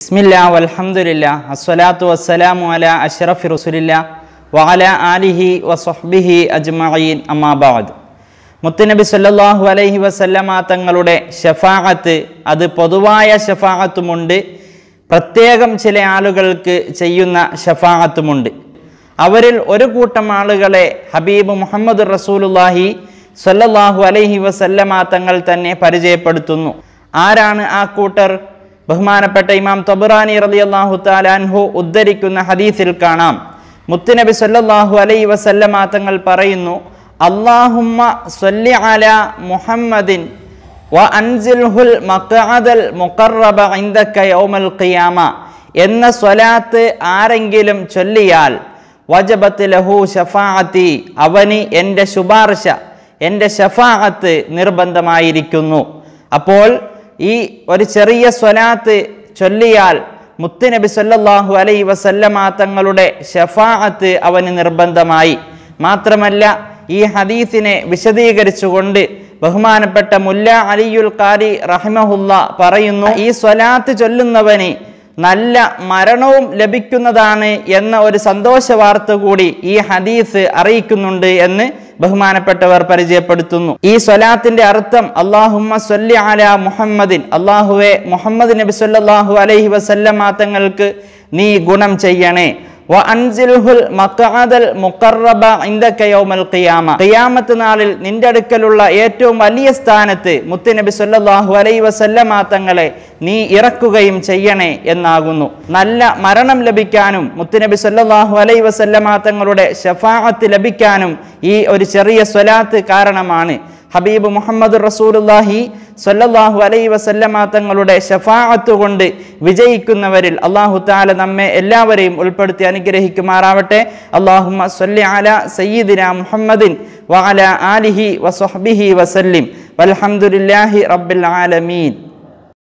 ബിസ്മില്ലാ വൽഹംദുലില്ലാ അസ്വലാത്തു വസ്സലാമു അല അഷ്റഫി റസുലില്ല വഅല ആലിഹി വസ്ഹബിഹി അജ്മഈൻ അമ്മാബാദ് മുത്തുനബി സല്ലാഹു അലൈഹി വസല്ലമ തങ്ങളുടെ ഷഫാഅത്ത് അത് പൊതുവായ ഷഫാഅത്തുമുണ്ട്. പ്രത്യേകം ചില ആളുകൾക്ക് ചെയ്യുന്ന ഷഫാഅത്തുമുണ്ട്. അവരിൽ ഒരു കൂട്ടം ആളുകളെ ഹബീബ് മുഹമ്മദ് റസൂലുല്ലാഹി സല്ലല്ലാഹു അലൈഹി വസല്ലമ തങ്ങൾ തന്നെ പരിചയപ്പെടുത്തുന്നു. ആരാണ് ആ കൂട്ടർ? ബഹുമാനപ്പെട്ട ഇമാം തബുറാനി തൊബറാനി അള്ളാഹു താലാൻഹു ഉദ്ധരിക്കുന്ന ഹദീസിൽ കാണാം. മുത്തുനബി സല്ലാഹു അലൈ വസല്ലമ തങ്ങൾ പറയുന്നു അല്ലാഹുമ്മ സല്ലി അല മുഹമ്മദിൻ എന്ന സ്വലാത്ത് ആരെങ്കിലും ചൊല്ലിയാൽ വജബത്ത് ലഹു ഷഫാഅത്തി അവന് എന്റെ ശുപാർശ എന്റെ ഷഫാഅത്ത് നിർബന്ധമായിരിക്കുന്നു. അപ്പോൾ ഈ ഒരു ചെറിയ സ്വലാത്ത് ചൊല്ലിയാൽ മുത്തുനബി സല്ലാഹു അലൈ വസല്ലമാ തങ്ങളുടെ ഷഫാഅത്ത് അവന് നിർബന്ധമായി. മാത്രമല്ല ഈ ഹദീസിനെ വിശദീകരിച്ചുകൊണ്ട് ബഹുമാനപ്പെട്ട മുല്ല അലിയുൽ കാരി റഹിമഹുല്ല പറയുന്നു ഈ സ്വലാത്ത് ചൊല്ലുന്നവന് നല്ല മരണവും ലഭിക്കുന്നതാണ് എന്ന ഒരു സന്തോഷ വാർത്ത കൂടി ഈ ഹദീസ് അറിയിക്കുന്നുണ്ട് എന്ന് ബഹുമാനപ്പെട്ടവർ പരിചയപ്പെടുത്തുന്നു. ഈ സ്വലാത്തിന്റെ അർത്ഥം അള്ളാഹുമ്മ സ്വല്ലി അല മുഹമ്മദിൻ. അള്ളാഹുവെ മുഹമ്മദ് നബി സല്ലാഹു അലൈഹി വസല്ലമ തങ്ങൾക്ക് നീ ഗുണം ചെയ്യണേ. ഖിയാമത്ത് നാളിൽ നിന്റെ അടുക്കലുള്ള ഏറ്റവും വലിയ സ്ഥാനത്ത് മുത്തുനബി സല്ലാഹു അലൈ വസല്ലമ തങ്ങളെ നീ ഇറക്കുകയും ചെയ്യണേ എന്നാകുന്നു. നല്ല മരണം ലഭിക്കാനും മുത്തുനബി സല്ലാഹു അലൈ വസല്ലമ തങ്ങളുടെ ഷഫാഅത്ത് ലഭിക്കാനും ഈ ഒരു ചെറിയ സ്വലാത്ത് കാരണമാണ്. ഹബീബ് മുഹമ്മദ് റസൂലുല്ലാഹി സല്ലല്ലാഹു അലൈഹി വസല്ലമ തങ്ങളുടെ ഷഫാഅത്ത് കൊണ്ട് വിജയിക്കുന്നവരിൽ അള്ളാഹു താല നമ്മെ എല്ലാവരെയും ഉൾപ്പെടുത്തി അനുഗ്രഹിക്കുമാറാവട്ടെ. അള്ളാഹുമ്മ സല്ലി അല സയ്യിദിന മുഹമ്മദിൻ വഅല ആലിഹി വസ്ഹബിഹി വസല്ലിം. വൽഹംദുലില്ലാഹി റബ്ബിൽ ആലമീൻ.